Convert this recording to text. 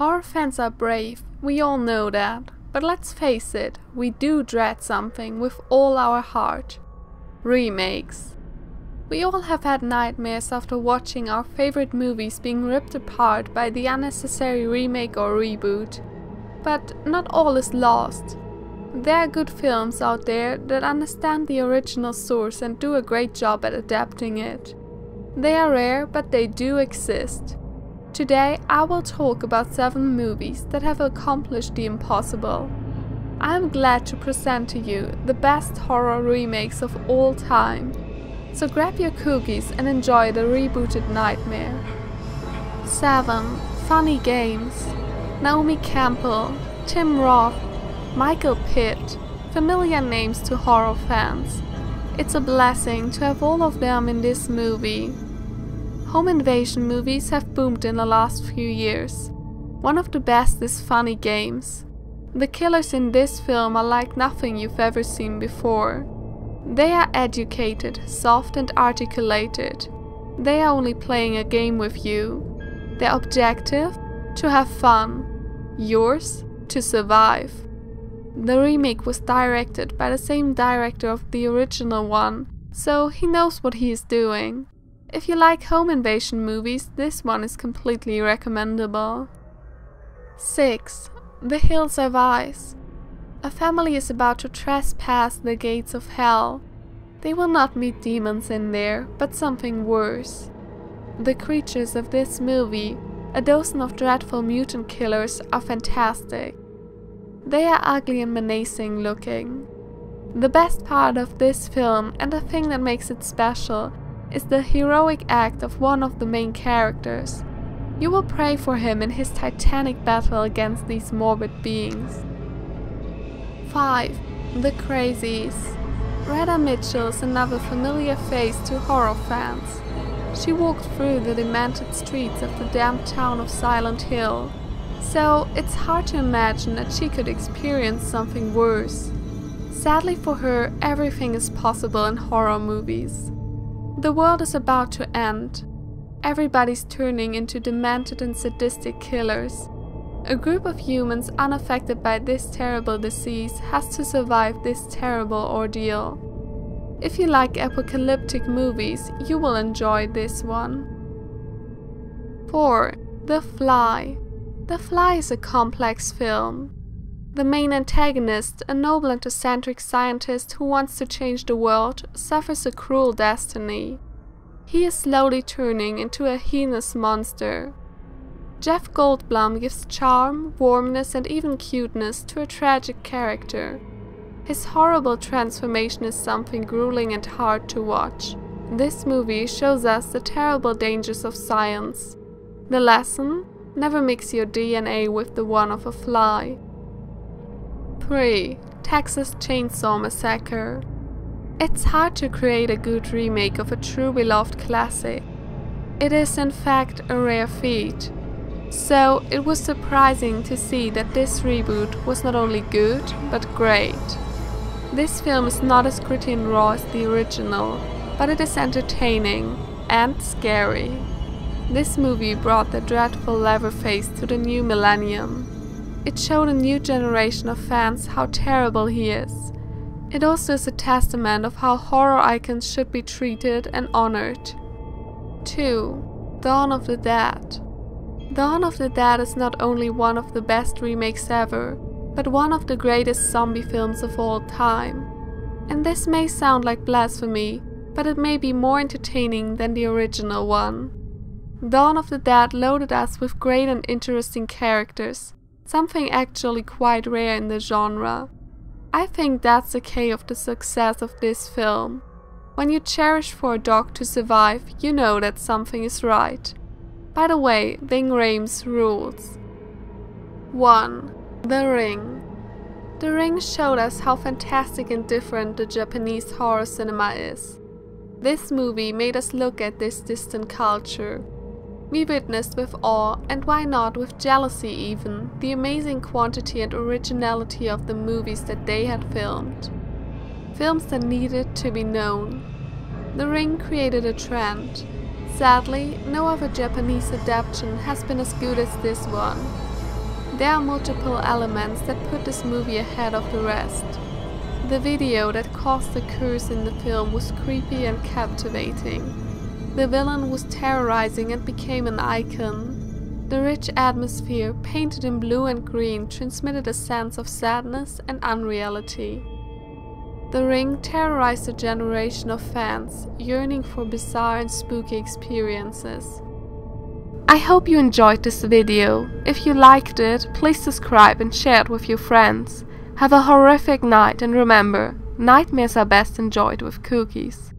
Horror fans are brave, we all know that. But let's face it, we do dread something with all our heart. Remakes. We all have had nightmares after watching our favorite movies being ripped apart by the unnecessary remake or reboot. But not all is lost. There are good films out there that understand the original source and do a great job at adapting it. They are rare, but they do exist. Today I will talk about 7 movies that have accomplished the impossible. I am glad to present to you the best horror remakes of all time. So grab your cookies and enjoy the rebooted nightmare. 7. Funny Games Naomi Campbell, Tim Roth, Michael Pitt, familiar names to horror fans. It's a blessing to have all of them in this movie. Home invasion movies have boomed in the last few years. One of the best is Funny Games. The killers in this film are like nothing you've ever seen before. They are educated, soft and articulated. They are only playing a game with you. Their objective? To have fun. Yours? To survive. The remake was directed by the same director of the original one, so he knows what he is doing. If you like home invasion movies, this one is completely recommendable. 6. The Hills Have Eyes. A family is about to trespass the gates of hell. They will not meet demons in there, but something worse. The creatures of this movie, a dozen of dreadful mutant killers, are fantastic. They are ugly and menacing looking. The best part of this film, and the thing that makes it special, is the heroic act of one of the main characters. You will pray for him in his titanic battle against these morbid beings. 5. The Crazies Radha Mitchell is another familiar face to horror fans. She walked through the demented streets of the damned town of Silent Hill, so it's hard to imagine that she could experience something worse. Sadly for her, everything is possible in horror movies. The world is about to end. Everybody's turning into demented and sadistic killers. A group of humans unaffected by this terrible disease has to survive this terrible ordeal. If you like apocalyptic movies, you will enjoy this one. 4. The Fly The Fly is a complex film. The main antagonist, a noble and eccentric scientist who wants to change the world, suffers a cruel destiny. He is slowly turning into a heinous monster. Jeff Goldblum gives charm, warmness and even cuteness to a tragic character. His horrible transformation is something grueling and hard to watch. This movie shows us the terrible dangers of science. The lesson? Never mix your DNA with the one of a fly. 3. Texas Chainsaw Massacre It's hard to create a good remake of a true beloved classic. It is in fact a rare feat. So it was surprising to see that this reboot was not only good, but great. This film is not as gritty and raw as the original, but it is entertaining and scary. This movie brought the dreadful Leatherface to the new millennium. It showed a new generation of fans how terrible he is. It also is a testament of how horror icons should be treated and honored. 2. Dawn of the Dead Dawn of the Dead is not only one of the best remakes ever, but one of the greatest zombie films of all time. And this may sound like blasphemy, but it may be more entertaining than the original one. Dawn of the Dead loaded us with great and interesting characters, something actually quite rare in the genre. I think that's the key of the success of this film. When you cherish for a dog to survive, you know that something is right. By the way, Ving Rhames rules. 1. The Ring The Ring showed us how fantastic and different the Japanese horror cinema is. This movie made us look at this distant culture we witnessed with awe, and why not with jealousy even, the amazing quantity and originality of the movies that they had filmed. Films that needed to be known. The Ring created a trend. Sadly, no other Japanese adaptation has been as good as this one. There are multiple elements that put this movie ahead of the rest. The video that caused the curse in the film was creepy and captivating. The villain was terrorizing and became an icon. The rich atmosphere, painted in blue and green, transmitted a sense of sadness and unreality. The Ring terrorized a generation of fans, yearning for bizarre and spooky experiences. I hope you enjoyed this video. If you liked it, please subscribe and share it with your friends. Have a horrific night and remember, nightmares are best enjoyed with cookies.